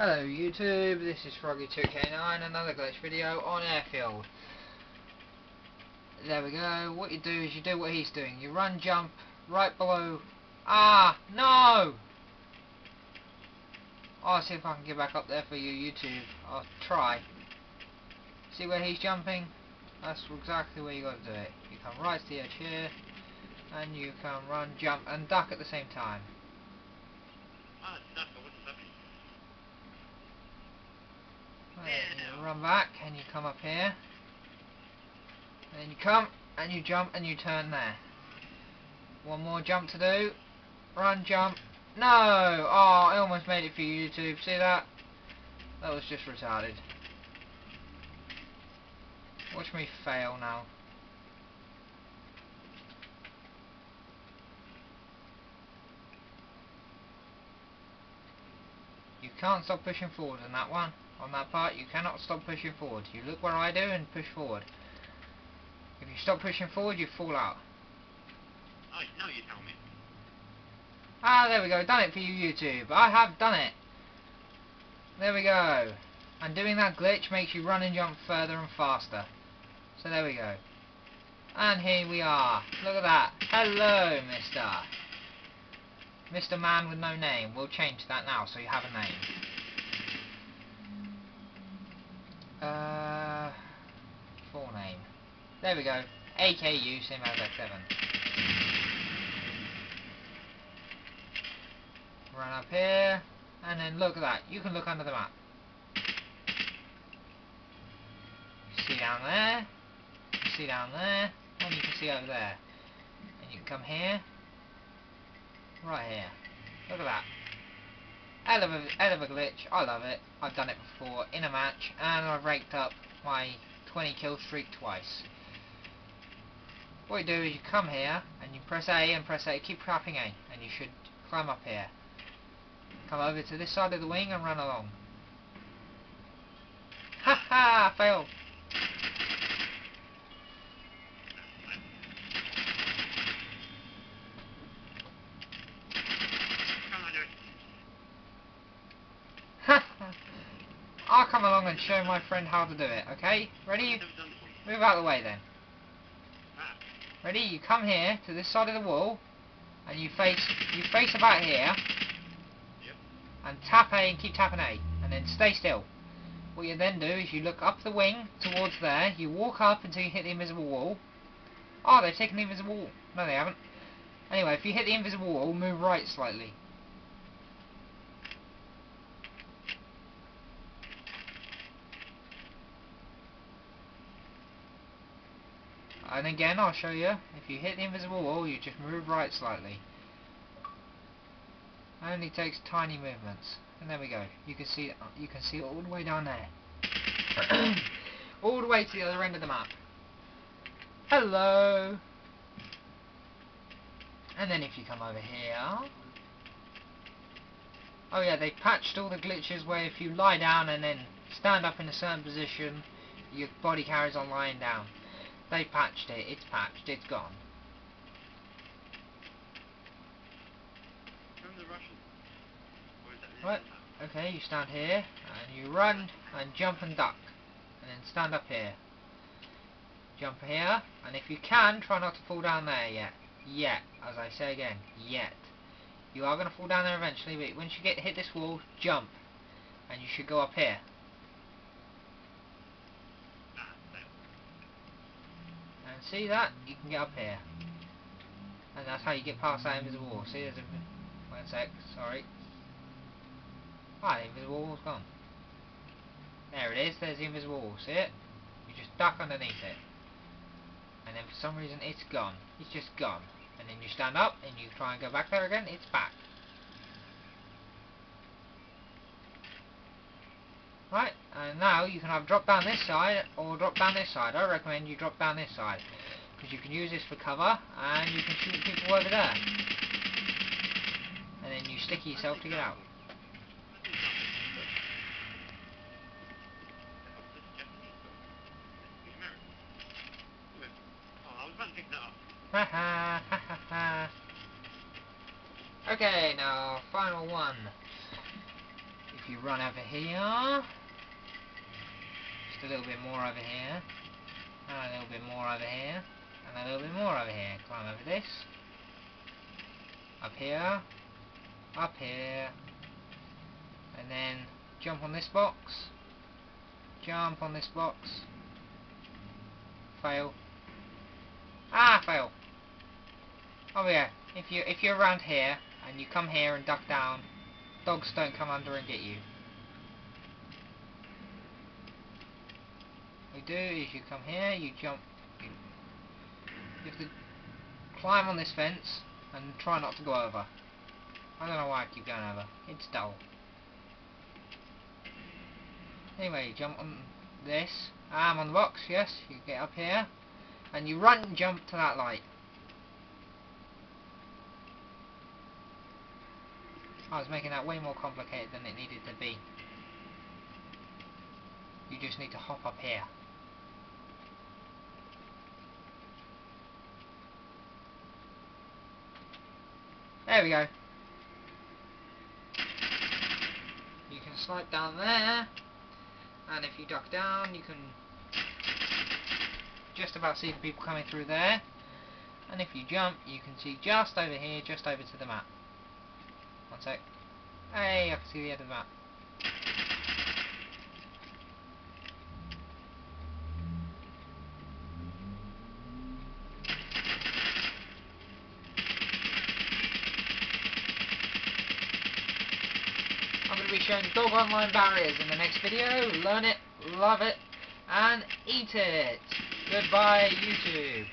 Hello YouTube, this is Frogy2K9, another glitch video on Airfield. There we go, what you do is you do what he's doing. You run jump right below... Ah! No! I'll see if I can get back up there for you YouTube. I'll try. See where he's jumping? That's exactly where you got to do it. You come right to the edge here, and you can run, jump, and duck at the same time. Ah, run back and you come up here. And then you come and you jump and you turn there. One more jump to do. Run, jump. No! Oh, I almost made it for you, YouTube. See that? That was just retarded. Watch me fail now. You can't stop pushing forward in that one. On that part, you cannot stop pushing forward. You look where I do and push forward. If you stop pushing forward, you fall out. Oh, no, you tell me. Ah, there we go. Done it for you, YouTube. I have done it. There we go. And doing that glitch makes you run and jump further and faster. So there we go. And here we are. Look at that. Hello, mister. Mr. Man with no name. We'll change that now so you have a name. Uh, full name. There we go. AKU, same as X7. Run up here, and then look at that. You can look under the map. See down there, see down there, and you can see over there. And you can come here, right here. Look at that. Hell of a, hell of a glitch. I love it. I've done it before in a match, and I've raked up my 20 kill streak twice. What you do is you come here, and you press A and press A, keep tapping A, and you should climb up here. Come over to this side of the wing and run along. Ha ha! Fail! Come on, dude. Ha ha! I'll come along and show my friend how to do it, okay? Ready? Never done this one. Move out of the way then. Ready? You come here to this side of the wall, and you face you face about here, Yep. and tap A and keep tapping A, and then stay still. What you then do is you look up the wing towards there. You walk up until you hit the invisible wall. Oh, they've taken the invisible wall. No, they haven't. Anyway, if you hit the invisible wall, move right slightly. And again, I'll show you. If you hit the invisible wall, you just move right slightly. Only takes tiny movements. And there we go. You can see you can see all the way down there. all the way to the other end of the map. Hello. And then if you come over here. Oh yeah, they patched all the glitches where if you lie down and then stand up in a certain position, your body carries on lying down. They patched it, it's patched, it's gone. remember the Russian? Or is that What? Okay, you stand here, and you run, and jump and duck. And then stand up here. Jump here, and if you can, try not to fall down there yet. Yet, as I say again, yet. You are going to fall down there eventually, but once you get hit this wall, jump. And you should go up here. Ah, fail. And see that? You can get up here. And that's how you get past that invisible wall. See, there's a... One sec, sorry. Ah, the invisible wall's gone. There it is, there's the invisible wall, see it? You just duck underneath it. And then for some reason it's gone. It's just gone. And then you stand up and you try and go back there again, it's back. Right, and now you can have drop down this side or drop down this side. I recommend you drop down this side. Because you can use this for cover and you can shoot people over there. And then you sticky yourself to get out. Okay, now final one. If you run over here, just a little bit more over here, and a little bit more over here, and a little bit more over here. Climb over this, up here, up here, and then jump on this box, jump on this box, fail, ah, fail. Oh yeah, if you if you're around here and you come here and duck down, dogs don't come under and get you. What you do is you come here, you jump, you, you have to climb on this fence and try not to go over. I don't know why I keep going over. It's dull. Anyway, you jump on this. I'm on the box, yes. You get up here. And you run and jump to that light. I was making that way more complicated than it needed to be. You just need to hop up here. There we go. You can slide down there, and if you duck down, you can just about see the people coming through there. And if you jump, you can see just over here, just over to the map. Hey, I can see the end of the map. I'm going to be showing dog online barriers in the next video. Learn it, love it, and eat it. Goodbye, YouTube.